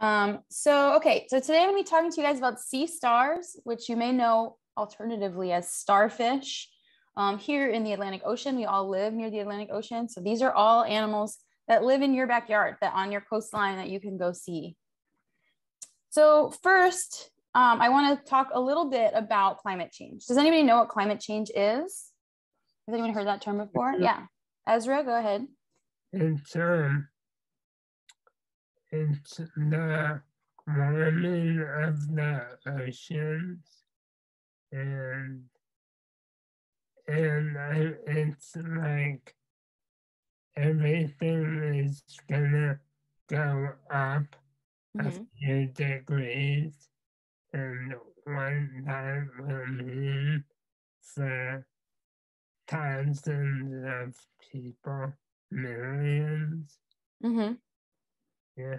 Um, so, okay, so today I'm going to be talking to you guys about sea stars, which you may know alternatively as starfish. Um, here in the Atlantic Ocean, we all live near the Atlantic Ocean. So these are all animals that live in your backyard, that on your coastline that you can go see. So first, um, I want to talk a little bit about climate change. Does anybody know what climate change is? Has anyone heard that term before? Yeah. Ezra, go ahead. It's um it's the warming of the oceans and and I, it's like everything is gonna go up mm-hmm. a few degrees and one that will mean for thousands of people, 1000000s mm-hmm. Yeah.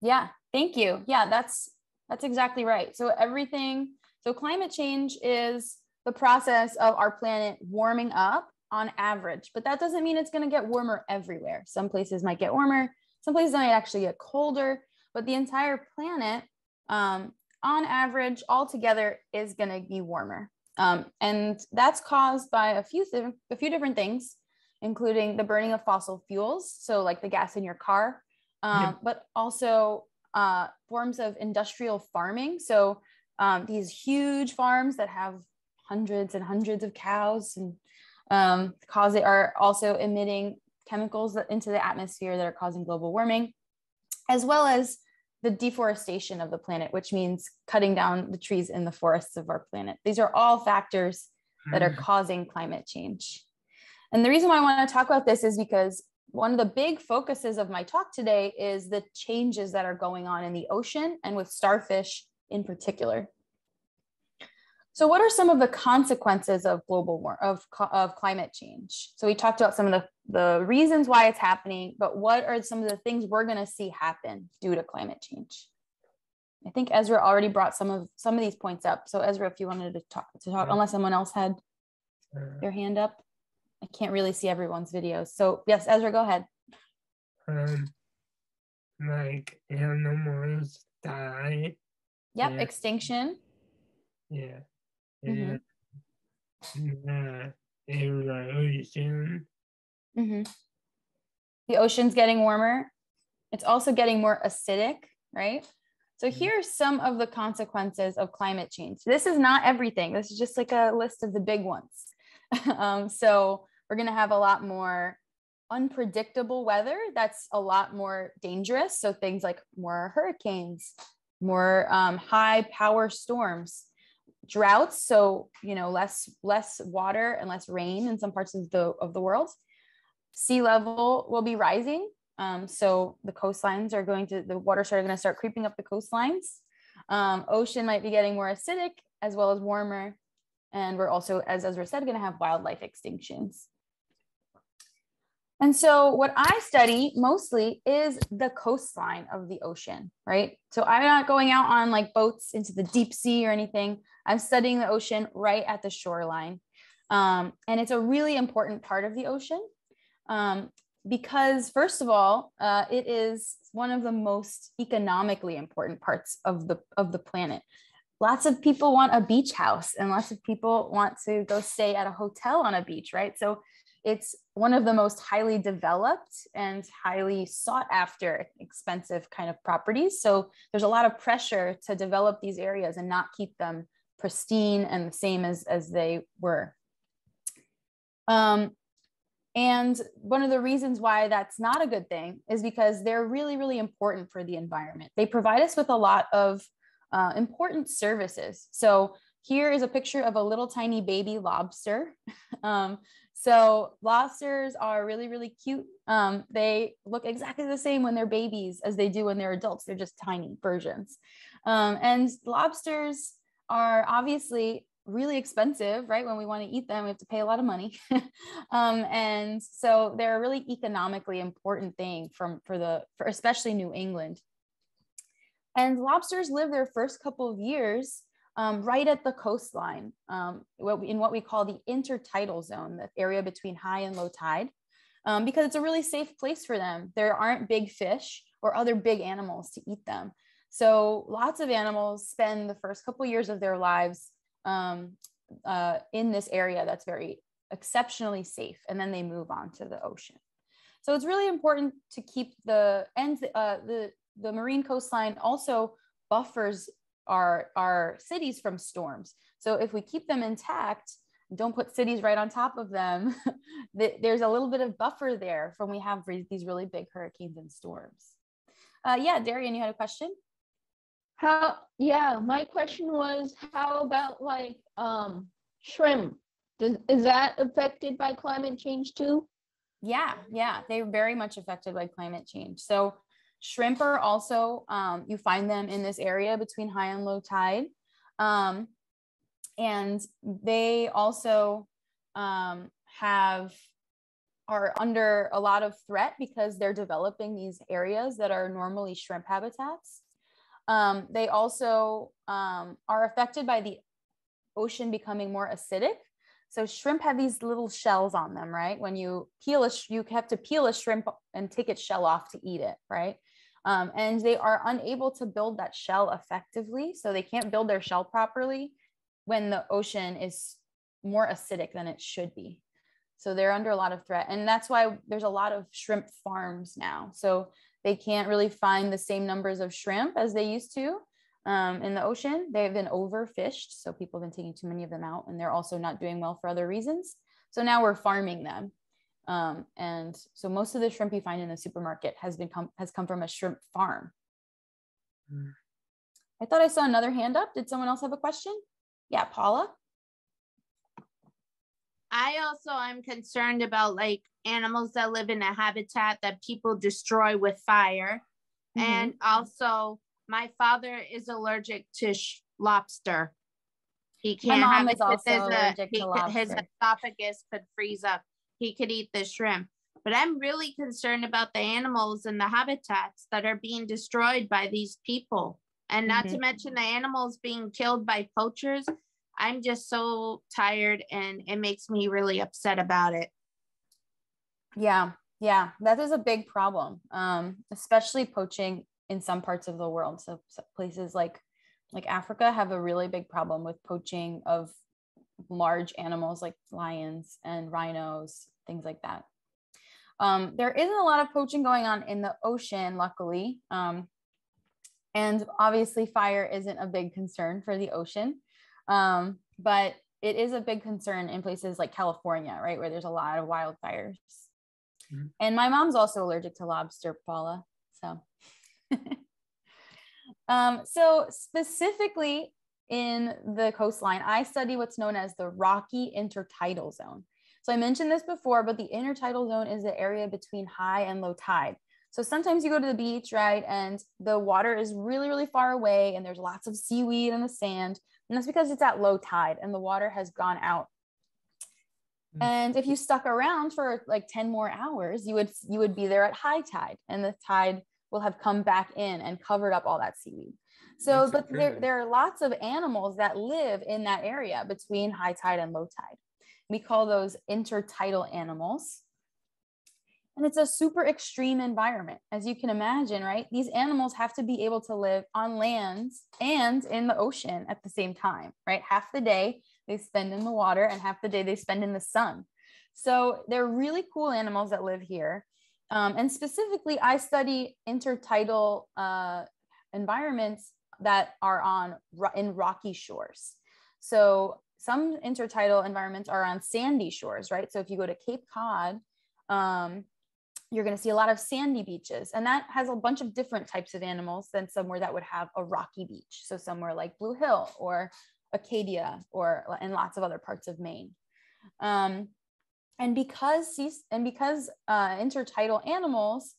Yeah. Thank you. Yeah, that's that's exactly right. So everything. So climate change is the process of our planet warming up on average, but that doesn't mean it's going to get warmer everywhere. Some places might get warmer. Some places might actually get colder. But the entire planet, um, on average, altogether, is going to be warmer. Um, and that's caused by a few th- a few different things, including the burning of fossil fuels, so like the gas in your car, um, yeah. but also uh, forms of industrial farming. So um, these huge farms that have hundreds and hundreds of cows and um, cause it are also emitting chemicals into the atmosphere that are causing global warming, as well as the deforestation of the planet, which means cutting down the trees in the forests of our planet. These are all factors that are hmm. causing climate change. And the reason why I want to talk about this is because one of the big focuses of my talk today is the changes that are going on in the ocean and with starfish in particular. So, what are some of the consequences of global war of, of climate change? So, we talked about some of the, the reasons why it's happening, but what are some of the things we're going to see happen due to climate change? I think Ezra already brought some of some of these points up. So, Ezra, if you wanted to talk, to talk, unless someone else had their hand up. I can't really see everyone's videos. So yes, Ezra, go ahead. Um, like animals die. Yep, yeah. extinction. Yeah. Mm-hmm. And erosion. Mm-hmm. The ocean's getting warmer. It's also getting more acidic, right? So here are some of the consequences of climate change. This is not everything. This is just like a list of the big ones. um, so we're going to have a lot more unpredictable weather that's a lot more dangerous. So things like more hurricanes, more um, high power storms, droughts. So you know less less water and less rain in some parts of the of the world. Sea level will be rising. Um, so the coastlines are going to the waters are going to start creeping up the coastlines. Um, ocean might be getting more acidic as well as warmer. And we're also, as Ezra said, going to have wildlife extinctions. And so, what I study mostly is the coastline of the ocean, right? So, I'm not going out on like boats into the deep sea or anything. I'm studying the ocean right at the shoreline. Um, and it's a really important part of the ocean um, because, first of all, uh, it is one of the most economically important parts of the, of the planet. Lots of people want a beach house, and lots of people want to go stay at a hotel on a beach, right? So, it's one of the most highly developed and highly sought after expensive kind of properties. So there's a lot of pressure to develop these areas and not keep them pristine and the same as as they were. Um, and one of the reasons why that's not a good thing is because they're really really important for the environment. They provide us with a lot of uh, important services. So here is a picture of a little tiny baby lobster. Um, so lobsters are really, really cute. Um, they look exactly the same when they're babies as they do when they're adults. They're just tiny versions. Um, and lobsters are obviously really expensive, right? When we want to eat them, we have to pay a lot of money. um, and so they're a really economically important thing from for the for especially New England. And lobsters live their first couple of years um, right at the coastline um, in what we call the intertidal zone, the area between high and low tide, um, because it's a really safe place for them. There aren't big fish or other big animals to eat them. So lots of animals spend the first couple years of their lives um, uh, in this area that's very exceptionally safe, and then they move on to the ocean. So it's really important to keep the and uh, the the marine coastline also buffers our our cities from storms. So if we keep them intact, don't put cities right on top of them. There's a little bit of buffer there from we have these really big hurricanes and storms. Uh, yeah, Darian, you had a question? How, yeah, my question was how about like um, shrimp? Does, is that affected by climate change too? Yeah, yeah, they're very much affected by climate change. So shrimp are also, um, you find them in this area between high and low tide. Um, and they also um, have are under a lot of threat because they're developing these areas that are normally shrimp habitats. Um, they also um, are affected by the ocean becoming more acidic. So shrimp have these little shells on them, right? When you peel a, you have to peel a shrimp and take its shell off to eat it, right? Um, and they are unable to build that shell effectively. So they can't build their shell properly when the ocean is more acidic than it should be. So they're under a lot of threat. And that's why there's a lot of shrimp farms now. So they can't really find the same numbers of shrimp as they used to um, in the ocean. They've been overfished. So people have been taking too many of them out and they're also not doing well for other reasons. So now we're farming them. Um, and so most of the shrimp you find in the supermarket has been come, has come from a shrimp farm. Mm. I thought I saw another hand up. Did someone else have a question? Yeah, Paula. I also am concerned about like animals that live in a habitat that people destroy with fire. Mm-hmm. And also, my father is allergic to sh- lobster. He can't My mom have is also allergic a, to lobster. His esophagus could freeze up. He could eat the shrimp. But I'm really concerned about the animals and the habitats that are being destroyed by these people. And not mm-hmm. to mention the animals being killed by poachers. I'm just so tired and it makes me really upset about it. Yeah, yeah, that is a big problem, um, especially poaching in some parts of the world. So, so places like like Africa have a really big problem with poaching of large animals like lions and rhinos, things like that. Um, there isn't a lot of poaching going on in the ocean, luckily. Um, and obviously, fire isn't a big concern for the ocean. Um, but it is a big concern in places like California, right, where there's a lot of wildfires. Mm-hmm. And my mom's also allergic to lobster, Paula. So, um, so specifically in the coastline, I study what's known as the Rocky Intertidal Zone. So I mentioned this before, but the intertidal zone is the area between high and low tide. So sometimes you go to the beach, right, and the water is really, really far away, and there's lots of seaweed and the sand. And that's because it's at low tide and the water has gone out. Mm. And if you stuck around for like 10 more hours, you would you would be there at high tide and the tide will have come back in and covered up all that seaweed. So, but there, there are lots of animals that live in that area between high tide and low tide. We call those intertidal animals. And it's a super extreme environment, as you can imagine, right? These animals have to be able to live on land and in the ocean at the same time, right? Half the day they spend in the water and half the day they spend in the sun. So they're really cool animals that live here. Um, and specifically, I study intertidal uh, environments that are on in rocky shores. So some intertidal environments are on sandy shores, right? So if you go to Cape Cod, um, you're going to see a lot of sandy beaches and that has a bunch of different types of animals than somewhere that would have a rocky beach so somewhere like blue hill or acadia or and lots of other parts of maine um, and because and because uh, intertidal animals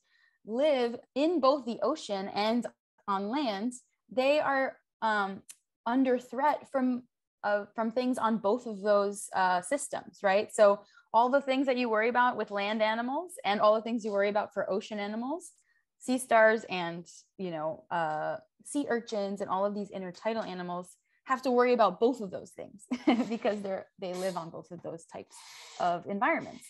live in both the ocean and on land they are um, under threat from uh, from things on both of those uh, systems right? So all the things that you worry about with land animals and all the things you worry about for ocean animals sea stars and you know uh, sea urchins and all of these intertidal animals have to worry about both of those things because they're they live on both of those types of environments.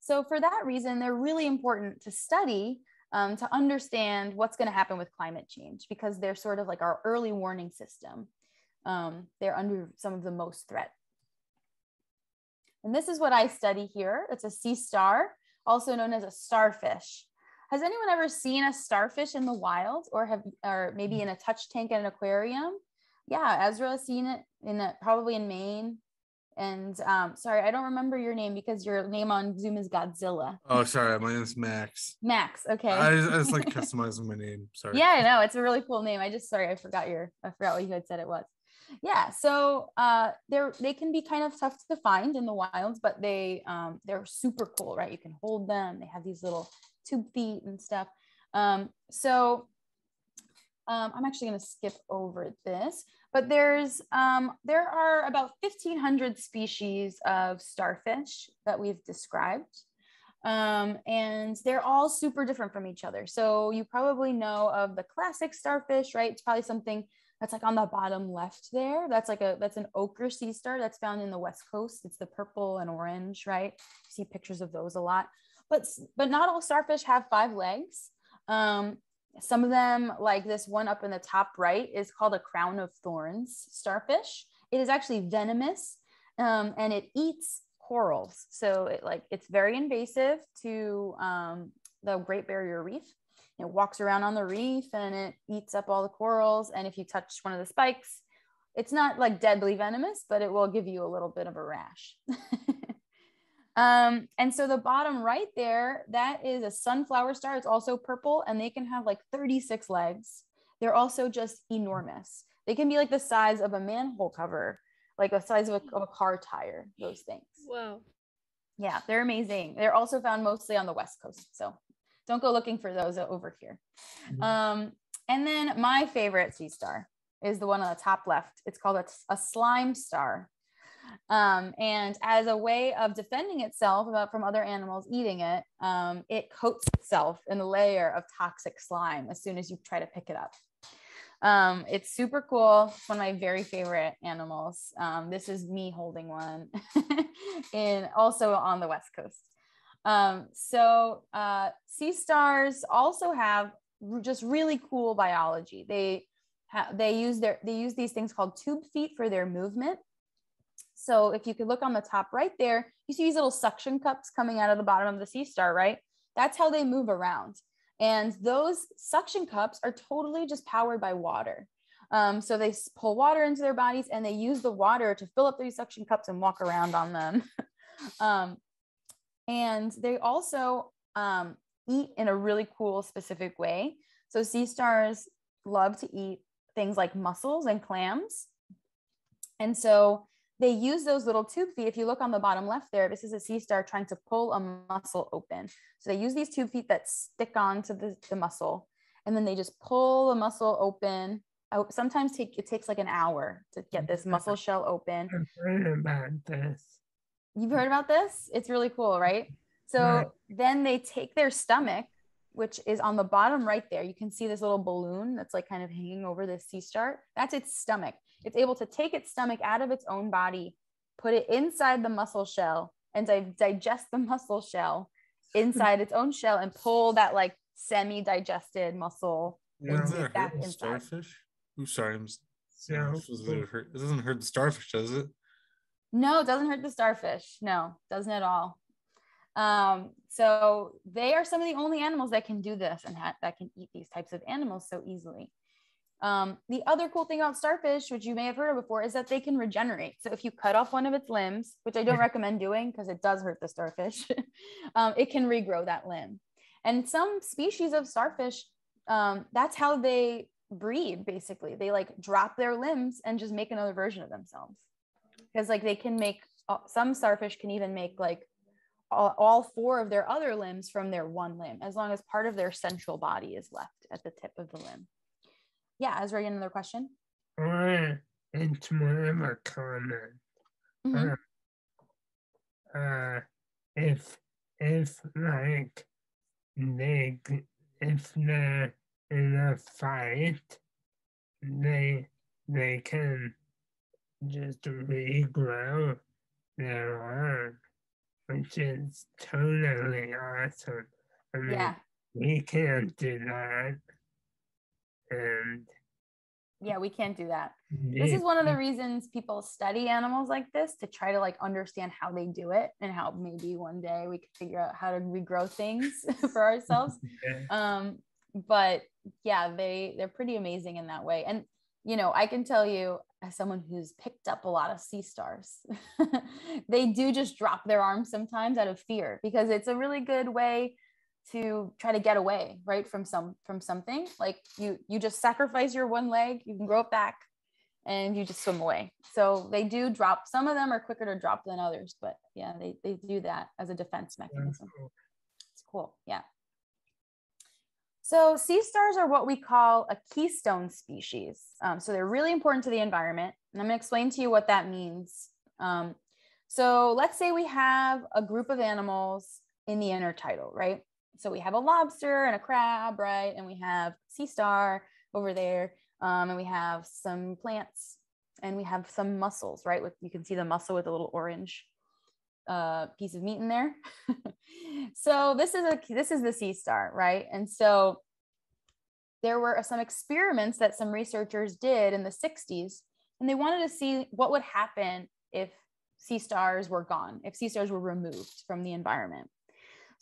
So for that reason they're really important to study um, to understand what's going to happen with climate change because they're sort of like our early warning system. Um, they're under some of the most threat. And this is what I study here. It's a sea star, also known as a starfish. Has anyone ever seen a starfish in the wild or have or maybe in a touch tank at an aquarium? Yeah, Ezra has seen it in a, probably in Maine. And um, sorry, I don't remember your name because your name on Zoom is Godzilla. Oh, sorry, my name's Max. Max, okay. I, I just like customizing my name. Sorry. Yeah, I know it's a really cool name. I just sorry, I forgot your I forgot what you had said it was. Yeah, so uh, they're they can be kind of tough to find in the wilds, but they um, they're super cool, right? You can hold them. They have these little tube feet and stuff. Um, so um, I'm actually going to skip over this, but there's um, there are about 1,500 species of starfish that we've described. Um, and they're all super different from each other. So you probably know of the classic starfish, right? It's probably something that's like on the bottom left there. That's like a that's an ochre sea star that's found in the west coast. It's the purple and orange, right? You see pictures of those a lot. But but not all starfish have five legs. Um, some of them, like this one up in the top right, is called a crown of thorns starfish. It is actually venomous um, and it eats corals. So it like it's very invasive to um, the Great Barrier Reef. It walks around on the reef and it eats up all the corals. And if you touch one of the spikes, it's not like deadly venomous, but it will give you a little bit of a rash. Um, and so the bottom right there, that is a sunflower star. It's also purple and they can have like 36 legs. They're also just enormous. They can be like the size of a manhole cover, like the size of a, of a car tire, those things. Wow. Yeah, they're amazing. They're also found mostly on the West Coast. So don't go looking for those over here. Mhm. Um, and then my favorite sea star is the one on the top left. It's called a, a slime star. Um, and as a way of defending itself from other animals eating it, um, it coats itself in a layer of toxic slime as soon as you try to pick it up. Um, it's super cool. It's one of my very favorite animals. Um, this is me holding one, and also on the west coast. Um, so uh, sea stars also have just really cool biology. They ha- they use their they use these things called tube feet for their movement. So if you could look on the top right there, you see these little suction cups coming out of the bottom of the sea star, right? That's how they move around. And those suction cups are totally just powered by water. Um, so they pull water into their bodies and they use the water to fill up these suction cups and walk around on them. um, and they also um, eat in a really cool, specific way. So sea stars love to eat things like mussels and clams. And so they use those little tube feet. If you look on the bottom left there, this is a sea star trying to pull a mussel open. So they use these tube feet that stick onto the, the mussel, and then they just pull the mussel open. Sometimes take, it takes like an hour to get this mm-hmm. mussel shell open. I've heard about this. You've heard about this? It's really cool, right? So Right. then they take their stomach, which is on the bottom right there. You can see this little balloon that's like kind of hanging over this sea star. That's its stomach. It's able to take its stomach out of its own body, put it inside the mussel shell, and di- digest the mussel shell inside its own shell and pull that like semi-digested mussel Why does that back the inside. starfish? Ooh, sorry, I'm. s- So this doesn't hurt- It doesn't hurt the starfish, does it? No, it doesn't hurt the starfish. No, doesn't at all. Um, so they are some of the only animals that can do this and ha- that can eat these types of animals so easily. Um, the other cool thing about starfish, which you may have heard of before, is that they can regenerate. So if you cut off one of its limbs, which I don't recommend doing because it does hurt the starfish, um, it can regrow that limb. And some species of starfish, um, that's how they breed. Basically, they like drop their limbs and just make another version of themselves because like they can make uh, some starfish can even make like all, all four of their other limbs from their one limb as long as part of their central body is left at the tip of the limb yeah ezra you another question or it's more of a comment. Mhm. Uh, uh, if if like they if they're in a fight, they they can just regrow their arm, which is totally awesome. I mean, yeah we can't do that. And Yeah, we can't do that. This is one of the reasons people study animals like this to try to like understand how they do it and how maybe one day we could figure out how to regrow things for ourselves. Yeah. um but yeah they they're pretty amazing in that way and you know i can tell you as someone who's picked up a lot of sea stars they do just drop their arms sometimes out of fear because it's a really good way to try to get away right from some from something like you you just sacrifice your one leg you can grow it back and you just swim away so they do drop some of them are quicker to drop than others but yeah they, they do that as a defense mechanism it's cool. Yeah. So sea stars are what we call a keystone species. Um, so they're really important to the environment. And I'm going to explain to you what that means. Um, so let's say we have a group of animals in the intertidal, right? So we have a lobster and a crab, right? And we have sea star over there. Um, and we have some plants and we have some mussels, right? With you can see the mussel with a little orange uh, piece of meat in there. so this is a this is the sea star, right? And so there were some experiments that some researchers did in the 60s, and they wanted to see what would happen if sea stars were gone, if sea stars were removed from the environment.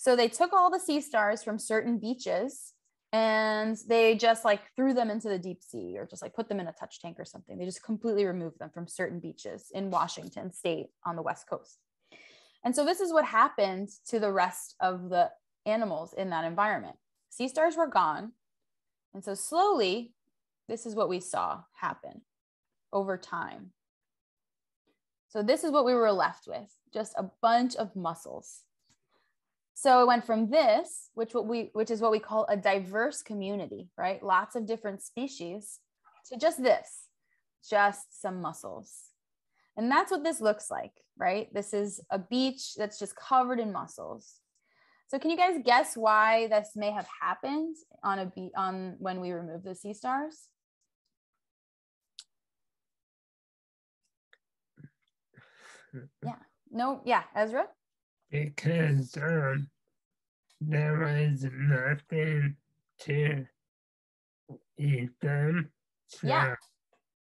So they took all the sea stars from certain beaches and they just like threw them into the deep sea or just like put them in a touch tank or something. They just completely removed them from certain beaches in Washington state on the West Coast. And so this is what happened to the rest of the animals in that environment. Sea stars were gone. And so slowly, this is what we saw happen over time. So this is what we were left with, just a bunch of mussels. So it went from this, which what we which is what we call a diverse community, right? Lots of different species, to just this, just some mussels. And that's what this looks like, right? This is a beach that's just covered in mussels. So can you guys guess why this may have happened on a beach on when we remove the sea stars? Yeah. No, yeah, Ezra? Because um, there was nothing to eat them. So Yeah.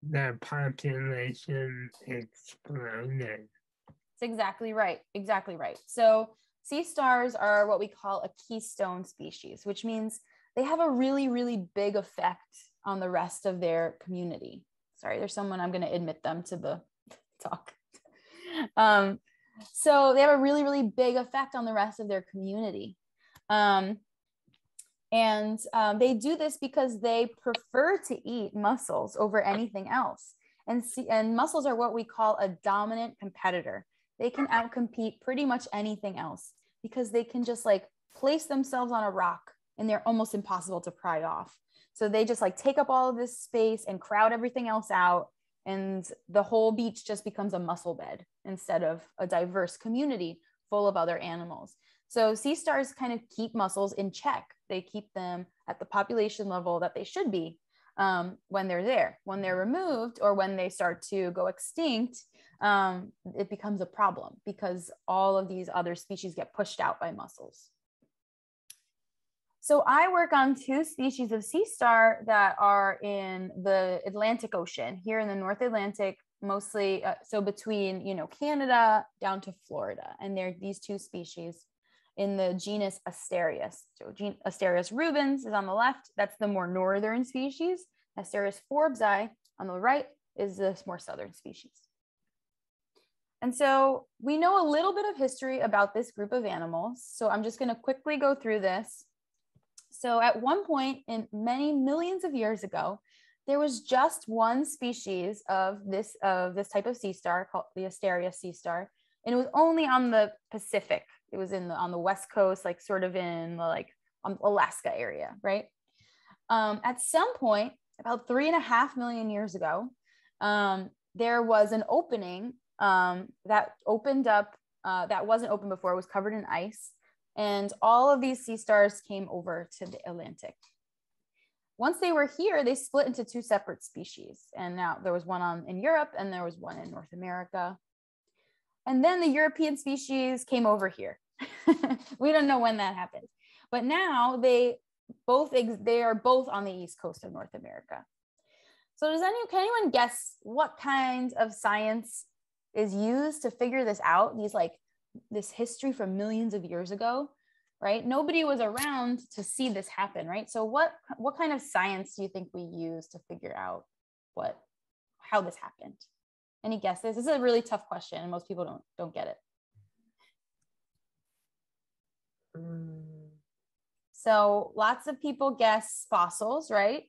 the population exploded. That's exactly right. Exactly right. So sea stars are what we call a keystone species, which means they have a really, really big effect on the rest of their community. Sorry, there's someone I'm going to admit them to the talk. Um, so they have a really, really big effect on the rest of their community. Um, and um, they do this because they prefer to eat mussels over anything else. And, see, and mussels are what we call a dominant competitor. They can outcompete pretty much anything else because they can just like place themselves on a rock and they're almost impossible to pry off. So they just like take up all of this space and crowd everything else out. And the whole beach just becomes a mussel bed instead of a diverse community full of other animals. So sea stars kind of keep mussels in check. They keep them at the population level that they should be um, when they're there. When they're removed or when they start to go extinct, um, it becomes a problem because all of these other species get pushed out by mussels. So I work on two species of sea star that are in the Atlantic Ocean here in the North Atlantic, mostly uh, so between you know Canada down to Florida, and they're these two species in the genus Asterias. So gen- Asterias rubens is on the left. That's the more northern species. Asterias forbesi on the right is this more southern species. And so we know a little bit of history about this group of animals. So I'm just going to quickly go through this. So at one point in many millions of years ago, there was just one species of this of this type of sea star called the Asteria sea star, and it was only on the Pacific. It was in the on the west coast, like sort of in the like um, Alaska area, right? Um, at some point, about three and a half million years ago, um, there was an opening um, that opened up uh, that wasn't open before. It was covered in ice, and all of these sea stars came over to the Atlantic. Once they were here, they split into two separate species, and now there was one on in Europe and there was one in North America. And then the European species came over here. we don't know when that happened, but now they both they are both on the east coast of North America. So does any can anyone guess what kind of science is used to figure this out? These like this history from millions of years ago, right? Nobody was around to see this happen, right? So what what kind of science do you think we use to figure out what how this happened? Any guesses? This is a really tough question and most people don't don't get it. Mm, So lots of people guess fossils, right?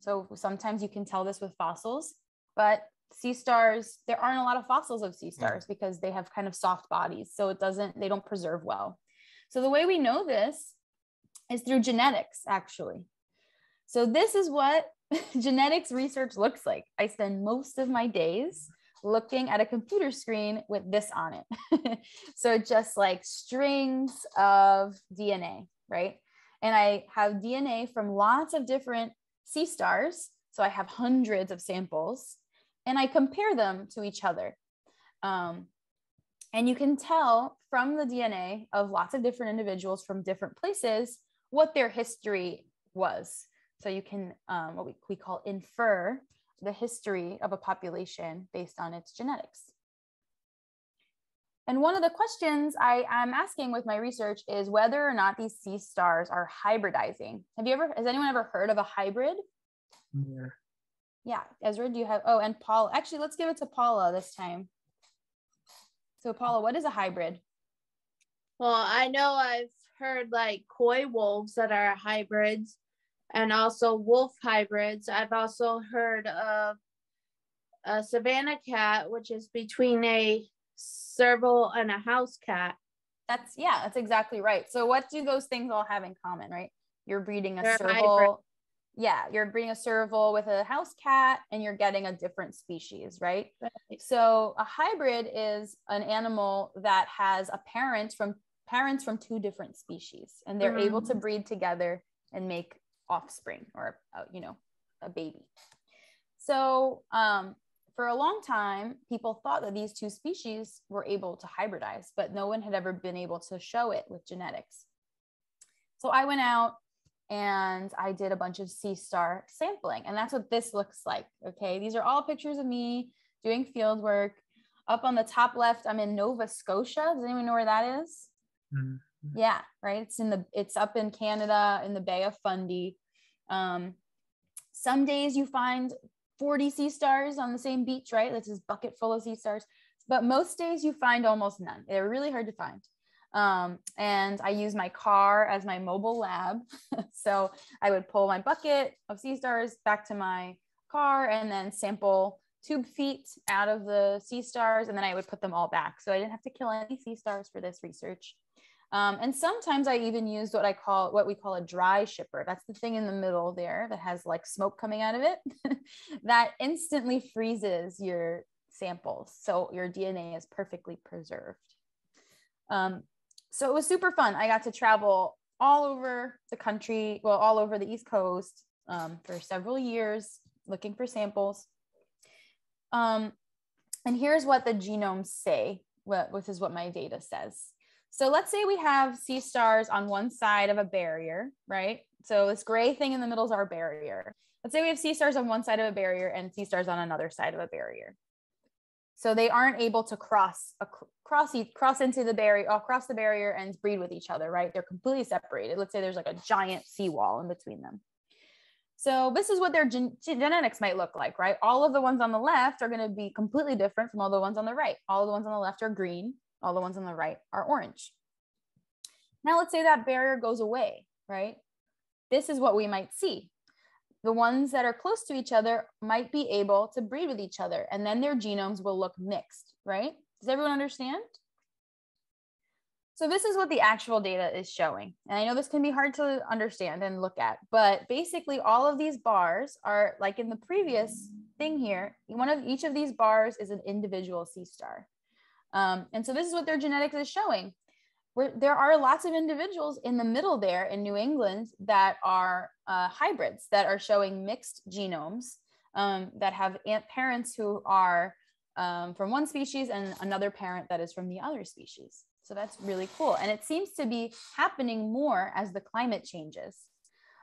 So sometimes you can tell this with fossils, but sea stars, there aren't a lot of fossils of sea mm. stars because they have kind of soft bodies. So it doesn't, they don't preserve well. So the way we know this is through genetics, actually. So this is what genetics research looks like. I spend most of my days looking at a computer screen with this on it. so just like strings of DNA, right? And I have DNA from lots of different sea stars. So I have hundreds of samples and I compare them to each other. Um, and you can tell from the DNA of lots of different individuals from different places what their history was. So you can, um, what we, we call infer the history of a population based on its genetics. And one of the questions I am asking with my research is whether or not these sea stars are hybridizing. Have you ever, has anyone ever heard of a hybrid? yeah. Yeah, Ezra, do you have, oh, and Paul, actually, let's give it to Paula this time. So Paula, what is a hybrid? Well, I know I've heard like coywolves that are hybrids and also wolf hybrids. I've also heard of a savannah cat, which is between a serval and a house cat. That's, yeah, that's exactly right. So what do those things all have in common, right? You're breeding a They're serval. Yeah, you're breeding a serval with a house cat and you're getting a different species, right? Right. So a hybrid is an animal that has a parent from parents from two different species, and they're able to breed together and make offspring or uh, you know a baby. So um, for a long time, people thought that these two species were able to hybridize, but no one had ever been able to show it with genetics. So I went out and I did a bunch of sea star sampling, and that's what this looks like. Okay, these are all pictures of me doing field work. Up on the top left, I'm in Nova Scotia. Does anyone know where that is? Mm, Yeah, right. It's in the it's up in Canada in the Bay of Fundy. Um, some days you find 40 sea stars on the same beach, right? That's this bucket full of sea stars. But most days you find almost none. They're really hard to find. Um, and I use my car as my mobile lab. so I would pull my bucket of sea stars back to my car and then sample tube feet out of the sea stars. And then I would put them all back. So I didn't have to kill any sea stars for this research. Um, and sometimes I even used what I call what we call a dry shipper. That's the thing in the middle there that has like smoke coming out of it that instantly freezes your samples. So your DNA is perfectly preserved. Um, so it was super fun. I got to travel all over the country, well, all over the East Coast um, for several years looking for samples. Um, and here's what the genomes say, which is what my data says. So let's say we have sea stars on one side of a barrier, right? So this gray thing in the middle is our barrier. Let's say we have sea stars on one side of a barrier and sea stars on another side of a barrier. So they aren't able to cross cross cross into the barrier, across uh, the barrier and breed with each other, right? They're completely separated. Let's say there's like a giant seawall in between them. So this is what their gen- genetics might look like, right? All of the ones on the left are going to be completely different from all the ones on the right. All the ones on the left are green. All the ones on the right are orange. Now let's say that barrier goes away, right? This is what we might see. The ones that are close to each other might be able to breed with each other, and then their genomes will look mixed, right? Does everyone understand? So this is what the actual data is showing. And I know this can be hard to understand and look at, but basically all of these bars are like in the previous thing here, one of each of these bars is an individual sea star. Um, and so this is what their genetics is showing. There are lots of individuals in the middle there in New England that are uh, hybrids that are showing mixed genomes um, that have parents who are um, from one species and another parent that is from the other species. So that's really cool. And it seems to be happening more as the climate changes.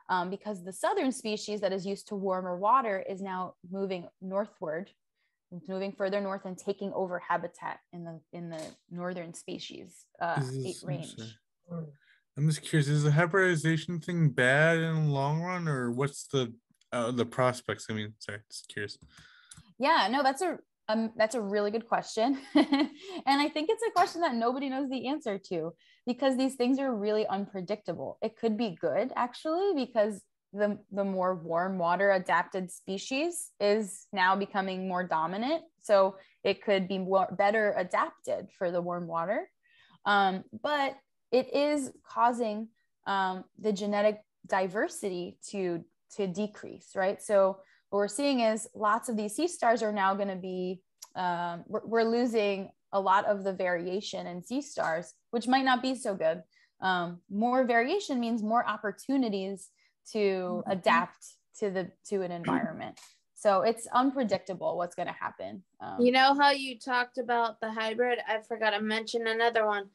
Um, because the southern species that is used to warmer water is now moving northward, moving further north and taking over habitat in the in the northern species uh, this- I'm range. sorry. I'm just curious, is the hybridization thing bad in the long run, or what's the uh, the prospects? I mean, sorry, just curious. Yeah, no, that's a um, that's a really good question, and I think it's a question that nobody knows the answer to because these things are really unpredictable. It could be good actually because the the more warm water adapted species is now becoming more dominant, so it could be more better adapted for the warm water. Um, but it is causing um, the genetic diversity to to decrease, right? So what we're seeing is lots of these sea stars are now going to be um, we're, we're losing a lot of the variation in sea stars which might not be so good um, more variation means more opportunities to adapt to the to an environment so it's unpredictable what's going to happen um, You know how you talked about the hybrid? I forgot to mention another one.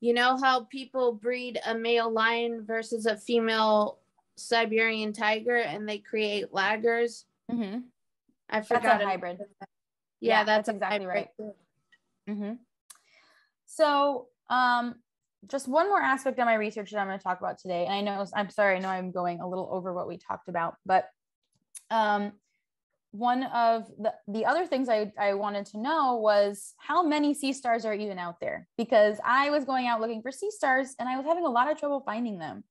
You know how people breed a male lion versus a female Siberian tiger and they create ligers? mhm. I that's forgot. a hybrid Yeah, Yeah, that's, that's exactly hybrid. hmm So, um, just one more aspect of my research that I'm going to talk about today. And I know, I'm sorry, I know I'm going a little over what we talked about, but um, one of the, the other things I, I wanted to know was how many sea stars are even out there? Because I was going out looking for sea stars and I was having a lot of trouble finding them.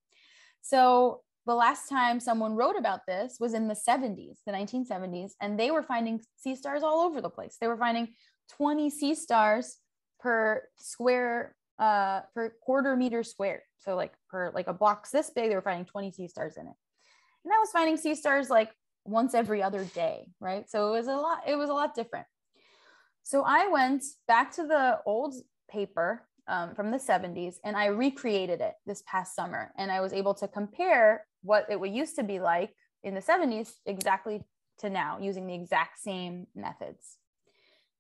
So, the last time someone wrote about this was in the 70s, the 1970s, and they were finding sea stars all over the place. They were finding 20 sea stars per square uh per quarter meter square so like per like a box this big they were finding 20 sea stars in it. And i was finding sea stars like once every other day right? So it was a lot it was a lot different. So i went back to the old paper um, from the 70s and i recreated it this past summer. And i was able to compare what it would used to be like in the 70s exactly to now using the exact same methods.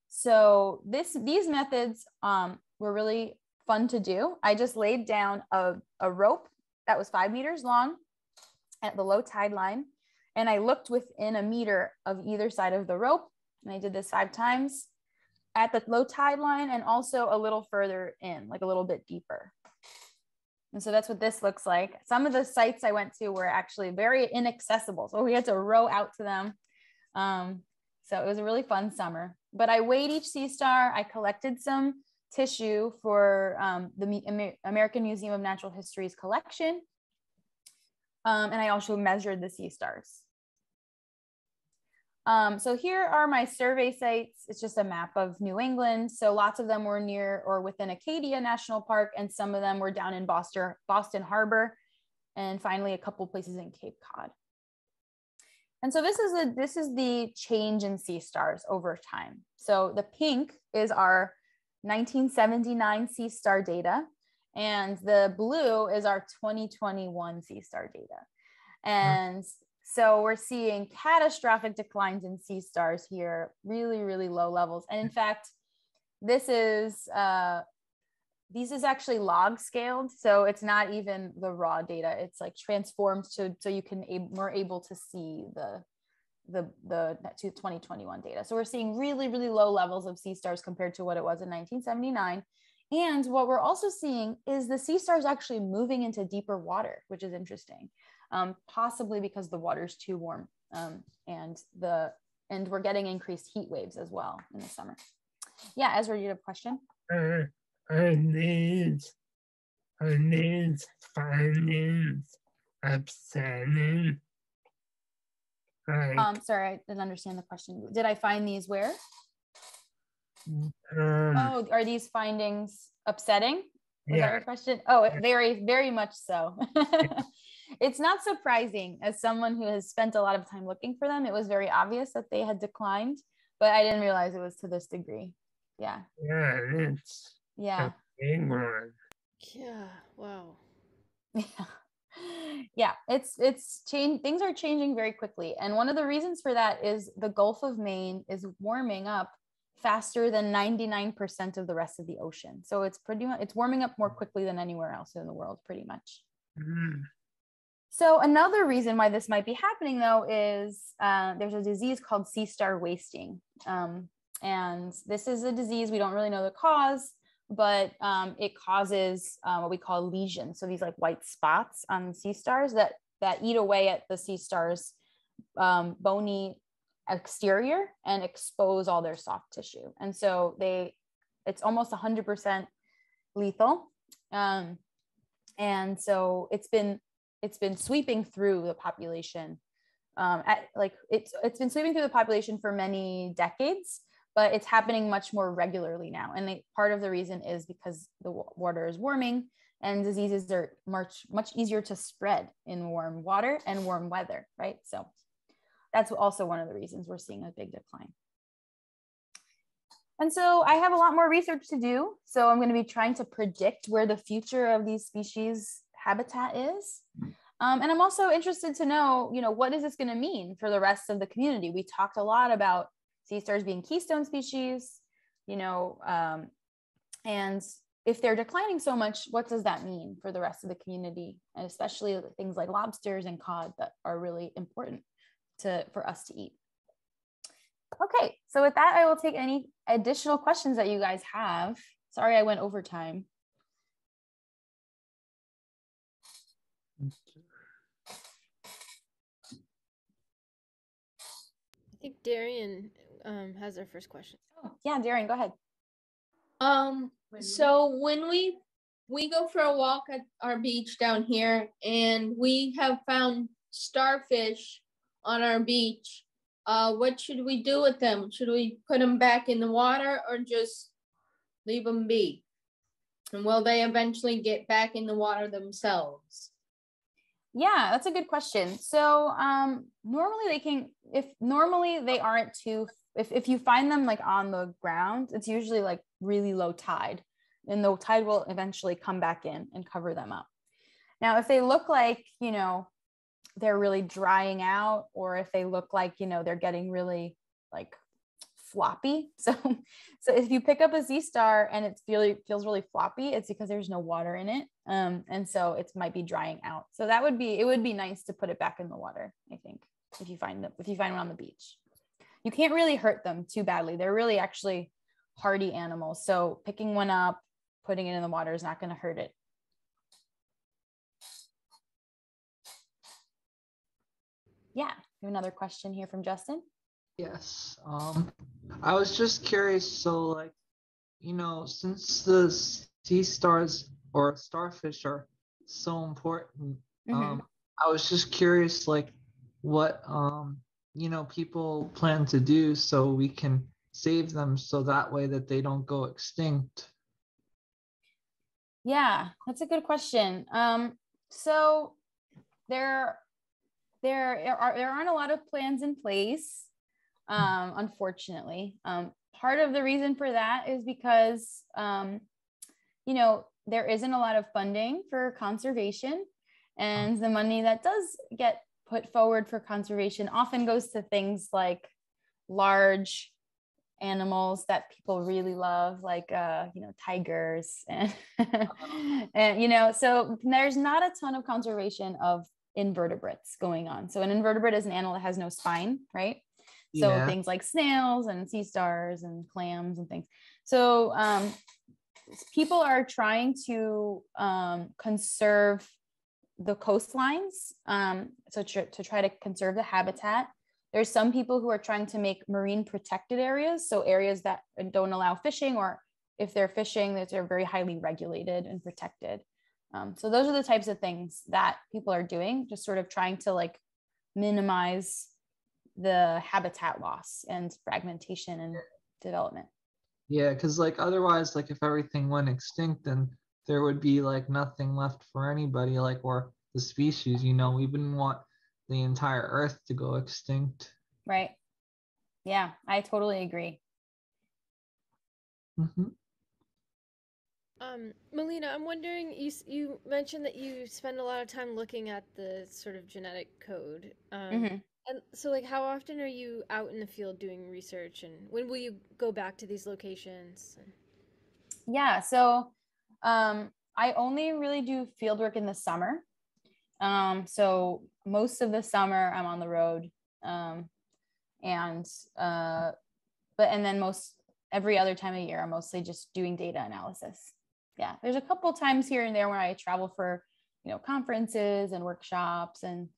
So this these methods um, were really fun to do. I just laid down a, a rope that was five meters long at the low tide line, and I looked within a meter of either side of the rope. And I did this five times at the low tide line and also a little further in, like a little bit deeper. And so that's what this looks like. Some of the sites I went to were actually very inaccessible. So we had to row out to them. Um, so it was a really fun summer. But I weighed each sea star. I collected some tissue for um, the Amer- American Museum of Natural History's collection. Um, and I also measured the sea stars. Um, so here are my survey sites. It's just a map of New England. So lots of them were near or within Acadia National Park, and some of them were down in Boston, Boston Harbor, and finally a couple places in Cape Cod. And so this is a this is the change in sea stars over time. So the pink is our 1979 sea star data, and the blue is our 2021 sea star data. And so we're seeing catastrophic declines in sea stars here, really, really low levels. And in fact, this is uh, these is actually log scaled, so it's not even the raw data. It's like transformed to so you can ab- more able to see the the the 2021 data. So we're seeing really, really low levels of sea stars compared to what it was in 1979. And what we're also seeing is the sea stars actually moving into deeper water, which is interesting, um, possibly because the water's too warm, um, and the and we're getting increased heat waves as well in the summer. Yeah, Ezra, you have a question? Uh, are these are these findings upsetting? Like, Um, sorry, I didn't understand the question. Did I find these where? um, Oh, are these findings upsetting? Was that yeah, your question? Oh, very, very much so. it's not surprising as someone who has spent a lot of time looking for them. It was very obvious that they had declined, but I didn't realize it was to this degree. Yeah. yeah, it's Yeah. a big. Yeah. Wow. Yeah. Yeah, it's it's change things are changing very quickly. And one of the reasons for that is the Gulf of Maine is warming up faster than 99% of the rest of the ocean. So it's pretty much it's warming up more quickly than anywhere else in the world, pretty much. Mm. So another reason why this might be happening though is uh, there's a disease called sea star wasting. Um, and this is a disease we don't really know the cause, but um, it causes uh, what we call lesions. So these like white spots on sea stars that that eat away at the sea stars um, bony exterior and expose all their soft tissue. And so they, it's almost 100% lethal. Um, and so it's been, it's been sweeping through the population. Um, at like it's it's been sweeping through the population for many decades, but it's happening much more regularly now. And they, part of the reason is because the water is warming and diseases are much much easier to spread in warm water and warm weather, right? So that's also one of the reasons we're seeing a big decline. And so I have a lot more research to do. So I'm going to be trying to predict where the future of these species habitat is. Um, and I'm also interested to know, you know, what is this going to mean for the rest of the community? We talked a lot about sea stars being keystone species, you know, um, and if they're declining so much, what does that mean for the rest of the community? And especially things like lobsters and cod that are really important to for us to eat. Okay, so with that, I will take any additional questions that you guys have. Sorry, I went over time. I think Darian um, has our first question. Oh, yeah, Darian, go ahead. Um, so when we we go for a walk at our beach down here and we have found starfish on our beach, uh, what should we do with them? Should we put them back in the water or just leave them be? And will they eventually get back in the water themselves? Yeah, that's a good question. So um, normally they can, if normally they aren't too, if, if you find them like on the ground, it's usually like really low tide and the tide will eventually come back in and cover them up. Now, if they look like, you know, they're really drying out or if they look like, you know, they're getting really like floppy. So, so if you pick up a sea star and it really feels really floppy, it's because there's no water in it. Um, and so it might be drying out. So that would be, it would be nice to put it back in the water, I think, if you find them, if you find one on the beach. You can't really hurt them too badly. They're really actually hardy animals. So picking one up, putting it in the water is not going to hurt it. Yeah, we have another question here from Justin. Yes. Um, I was just curious. So, like, you know, since the sea stars or starfish are so important, Mhm. um, I was just curious, like, what um, you know, people plan to do so we can save them, so that way that they don't go extinct. Yeah, that's a good question. Um, so there, there are there aren't a lot of plans in place, um, unfortunately. Um, part of the reason for that is because, um, you know, there isn't a lot of funding for conservation, and the money that does get put forward for conservation often goes to things like large animals that people really love like uh you know tigers and and you know so there's not a ton of conservation of invertebrates going on. So an invertebrate is an animal that has no spine right? So Yeah. things like snails and sea stars and clams and things. So um people are trying to um conserve the coastlines um so tr- to try to conserve the habitat. There's some people who are trying to make marine protected areas so areas that don't allow fishing or if they're fishing that they're very highly regulated and protected. Um, so those are the types of things that people are doing just sort of trying to like minimize the habitat loss and fragmentation and development. Yeah, because like otherwise, like if everything went extinct, then there would be like nothing left for anybody, like or the species. You know, we wouldn't want the entire Earth to go extinct. right yeah i totally agree hmm Um, Melina, I'm wondering. You you mentioned that you spend a lot of time looking at the sort of genetic code. Um, Mhm. And so, like, how often are you out in the field doing research, and when will you go back to these locations? Yeah, so um, I only really do field work in the summer. Um, so most of the summer I'm on the road, um, and uh, but and then most every other time of year I'm mostly just doing data analysis. Yeah, there's a couple times here and there where I travel for you know conferences and workshops and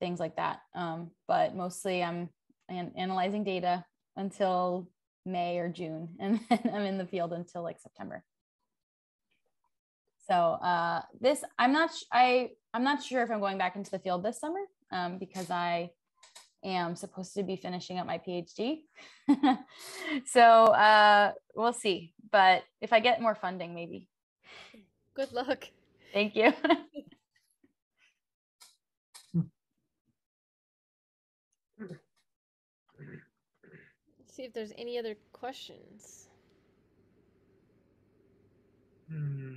things like that. Um, but mostly I'm an- analyzing data until May or June, and then I'm in the field until like September. So uh, this, I'm not, I, I'm not sure if I'm going back into the field this summer um, because I am supposed to be finishing up my PhD. so uh, we'll see. But if I get more funding, maybe. Good luck. Thank you. See if there's any other questions. Hmm.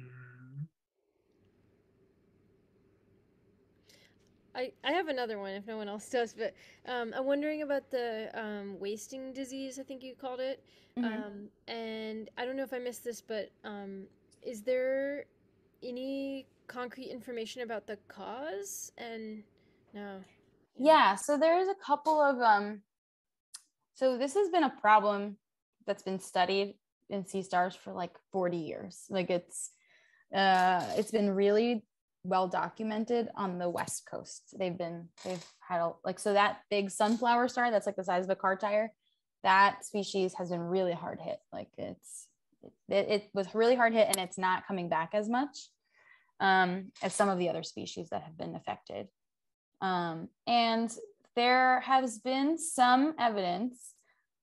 I, I have another one if no one else does, but um, I'm wondering about the um, wasting disease, I think you called it. Mhm. Um, and I don't know if I missed this, but um, is there any concrete information about the cause? And no. yeah so there's a couple of um so this has been a problem that's been studied in sea stars for like 40 years like it's uh it's been really well documented on the west coast. They've been they've had a, like so that big sunflower star that's like the size of a car tire that species has been really hard hit. Like it's it, it was really hard hit and it's not coming back as much um, as some of the other species that have been affected. Um, and there has been some evidence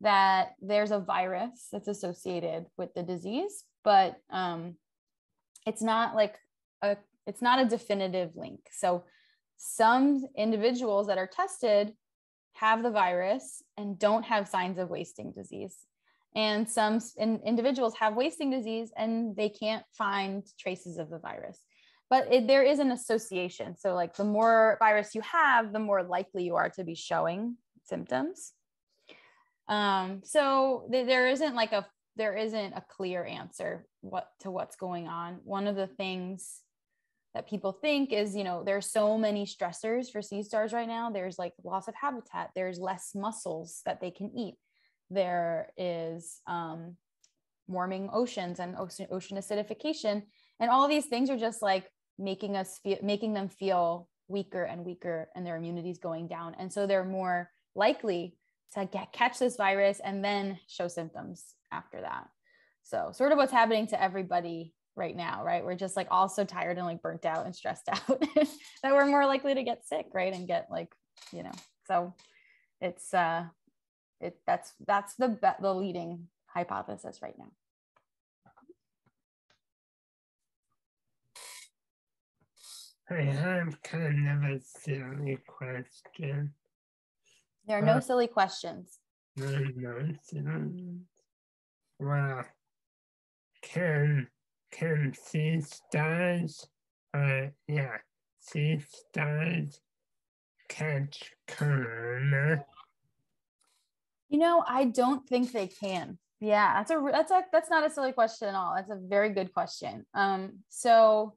that there's a virus that's associated with the disease, but um, it's not like a it's not a definitive link. So some individuals that are tested have the virus and don't have signs of wasting disease. And some in, individuals have wasting disease and they can't find traces of the virus but it, there is an association. So, like the more virus you have, the more likely you are to be showing symptoms. Um, so th- there isn't like a there isn't a clear answer what to what's going on. One of the things that people think is, you know, there's so many stressors for sea stars right now. There's like loss of habitat. There's less mussels that they can eat. There is um, warming oceans and ocean, ocean acidification and all these things are just like making us feel making them feel weaker and weaker and their immunity is going down and so they're more likely to get, catch this virus and then show symptoms after that so sort of what's happening to everybody right now right we're just like all so tired and like burnt out and stressed out that we're more likely to get sick right and get like you know so it's uh it that's that's the be- the leading hypothesis right now I have kind of a silly question. there are no Uh, silly questions No, no, silly. Well, can can sea stars, uh, yeah, sea stars catch corona? You know, I don't think they can. Yeah, that's a that's a that's not a silly question at all. That's a very good question. Um, so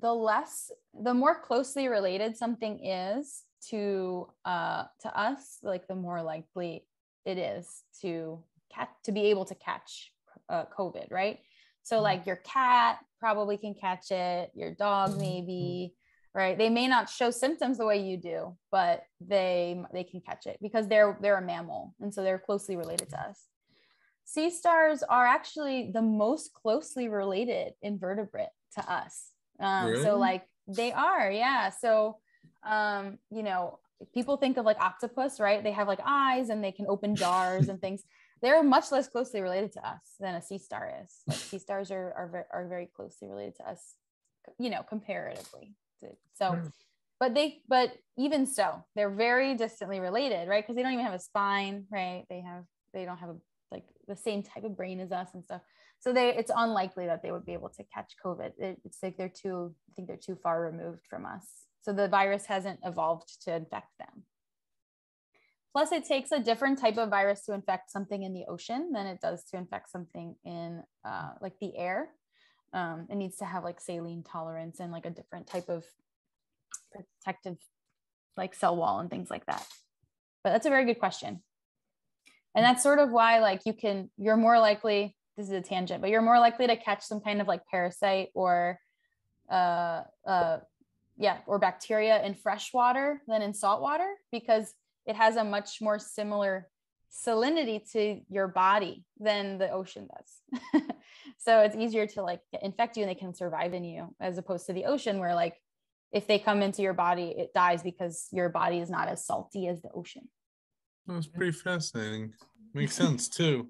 the less, the more closely related something is to uh to us, like the more likely it is to catch to be able to catch uh, COVID, right? So like your cat probably can catch it, your dog maybe, right? They may not show symptoms the way you do, but they they can catch it because they're they're a mammal and so they're closely related to us. Sea stars are actually the most closely related invertebrate to us. Um, Really? So like they are, yeah. So um, you know, people think of like octopus, right? They have like eyes and they can open jars and things. They're much less closely related to us than a sea star is. Like sea stars are are, are very closely related to us, you know, comparatively. So Hmm. but they but even so they're very distantly related right because they don't even have a spine right they have they don't have a like the same type of brain as us and stuff so they it's unlikely that they would be able to catch covid it, it's like they're too i think they're too far removed from us so the virus hasn't evolved to infect them Plus, it takes a different type of virus to infect something in the ocean than it does to infect something in uh, like the air. Um, it needs to have like saline tolerance and like a different type of protective like cell wall and things like that. But that's a very good question. And that's sort of why like you can you're more likely this is a tangent, but you're more likely to catch some kind of like parasite or uh uh yeah, or bacteria in fresh water than in salt water because it has a much more similar salinity to your body than the ocean does. so it's easier to like infect you and they can survive in you as opposed to the ocean where like if they come into your body, it dies because your body is not as salty as the ocean. That's pretty fascinating. Makes sense too.